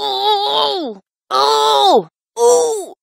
Oh! Oh! Oh!